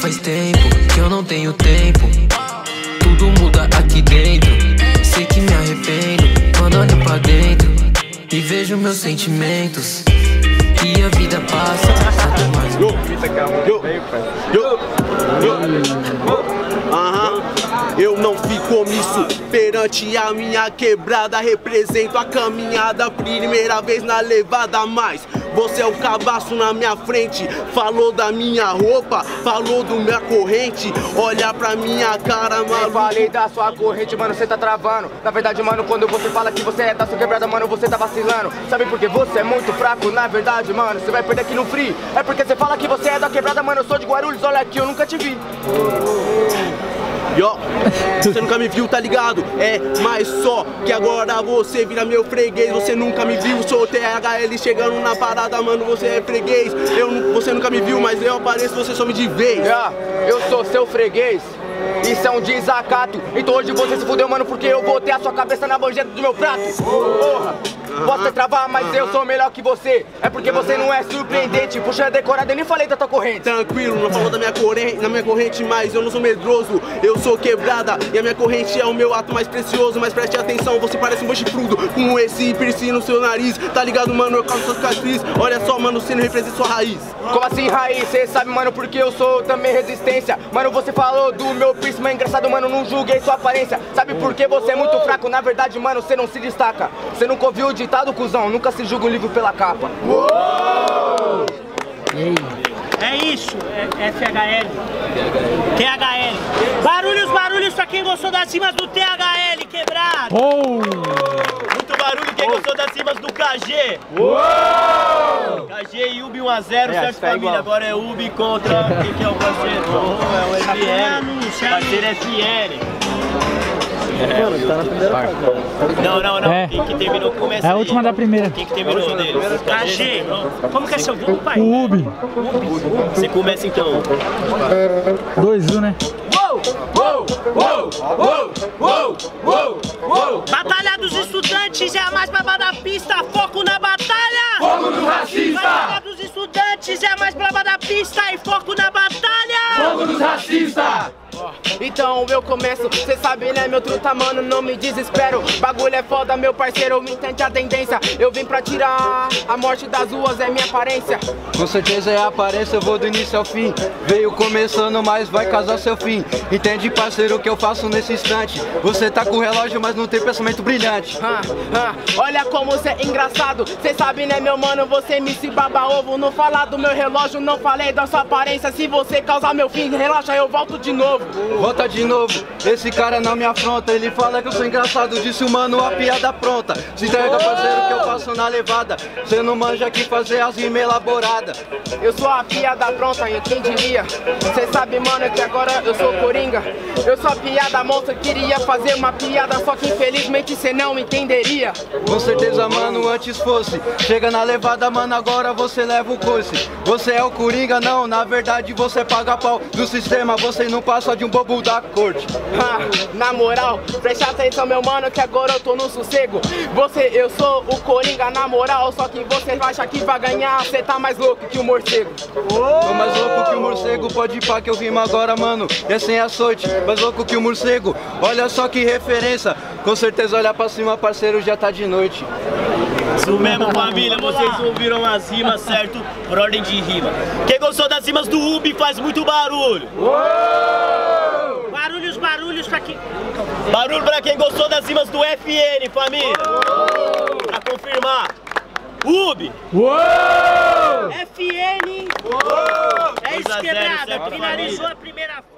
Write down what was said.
faz tempo que eu não tenho tempo. Tudo muda aqui dentro. Sei que me arrependo quando olho pra dentro e vejo meus sentimentos. E a vida passa, quanto mais. Yo, yo, yo, Aham. Eu não fico omisso perante a minha quebrada. Represento a caminhada, primeira vez na levada. Mas você é o cabaço na minha frente. Falou da minha roupa, falou do minha corrente. Olha pra minha cara, mano. falei da sua corrente, mano, você tá travando Na verdade, mano, quando você fala que você é da sua quebrada, mano, você tá vacilando Sabe por quê? Você é muito fraco, na verdade, mano, você vai perder aqui no free É porque você fala que você é da quebrada, mano, eu sou de Guarulhos, olha aqui, eu nunca te vi Yo, você nunca me viu, tá ligado? É, mas só que agora você vira meu freguês. Você nunca me viu, sou THL chegando na parada, mano. Você é freguês. Eu, você nunca me viu, mas eu apareço, você some de vez. Ah, eu sou seu freguês isso é um desacato Então hoje você se fudeu, mano, porque eu botei a sua cabeça na banjeta do meu prato Porra, posso até travar, mas eu sou melhor que você É porque você não é surpreendente Puxa decorada, eu nem falei da tua corrente Tranquilo, não falou da minha corrente, na minha corrente, mas eu não sou medroso. Eu sou quebrada e a minha corrente é o meu ato mais precioso. Mas preste atenção, você parece um buchifrudo com esse piercing no seu nariz. Tá ligado, mano? Eu causo suas cicatrizes. Olha só, mano, você não representa sua raiz. Como assim, raiz? Cê sabe, mano, porque eu sou também resistência Mano, você falou do meu piercing, mas é engraçado, mano, não julguei sua aparência Sabe por que você é muito fraco? Na verdade, mano, você não se destaca Você nunca ouviu o ditado, cuzão? Nunca se julga um livro pela capa É isso, é FHL. THL. Barulhos, barulhos pra quem gostou das rimas do THL quebrado. Muito barulho, quem gostou das rimas do KG? KG e Ubi 1x0, certo família? Agora é Ubi contra. Quem que é o parceiro? Oh, é o FL. Parceiro FL. Não, não, não. É. Quem que terminou começa É a aí. última da primeira. Quem que terminou deles? KG, como que é seu grupo, pai? O Ubi. Você começa então. 2-1, né? Batalha dos estudantes é a mais babada da pista, foco na batalha! Foco do racista! Batalha dos estudantes é a mais babada da pista e foco na batalha! Então eu começo, cê sabe né meu truta mano, não me desespero Bagulho é foda meu parceiro, me entende a tendência Eu vim pra tirar a morte das ruas, é minha aparência Com certeza é a aparência, eu vou do início ao fim. Veio começando, mas vai casar seu fim. Entende, parceiro, o que eu faço nesse instante? Você tá com o relógio, mas não tem pensamento brilhante. Ah, ah, olha como cê é engraçado Cê sabe né meu mano, você me se baba ovo Não falar do meu relógio, não falei da sua aparência Se você causar meu fim, relaxa, eu volto de novo Volta de novo, esse cara não me afronta. Ele fala que eu sou engraçado, disse o mano, a piada pronta. Se entrega, parceiro, que eu faço na levada. Cê não manja aqui fazer as rimas elaboradas. Eu sou a piada pronta, e quem diria? Cê sabe, mano, que agora eu sou coringa. Eu sou a piada monstro, queria fazer uma piada, só que infelizmente cê não entenderia. Com certeza, mano, antes fosse. Chega na levada, mano, agora você leva o coice. Você é o Coringa, não, na verdade você paga pau do sistema. Você não passa de um bobo da corte. Ah, na moral, preste atenção, meu mano, que agora eu tô no sossego. Você, eu sou o Coringa, na moral, só que você acha que vai ganhar, cê tá mais louco que o morcego. Tô mais louco que o morcego, pode ir pá que eu rimo agora, mano. É sem açoite, mais louco que o morcego. Olha só que referência. Com certeza, olha pra cima, parceiro, já tá de noite. Isso mesmo, família. Vocês ouviram as rimas, certo? Por ordem de rima. Quem gostou das rimas do Ubi faz muito barulho. Barulhos pra quem... Barulho pra quem gostou das rimas do FN, família. Pra confirmar. Ubi. FN... É isso, 2 a 0, quebrada, finalizou a primeira fase.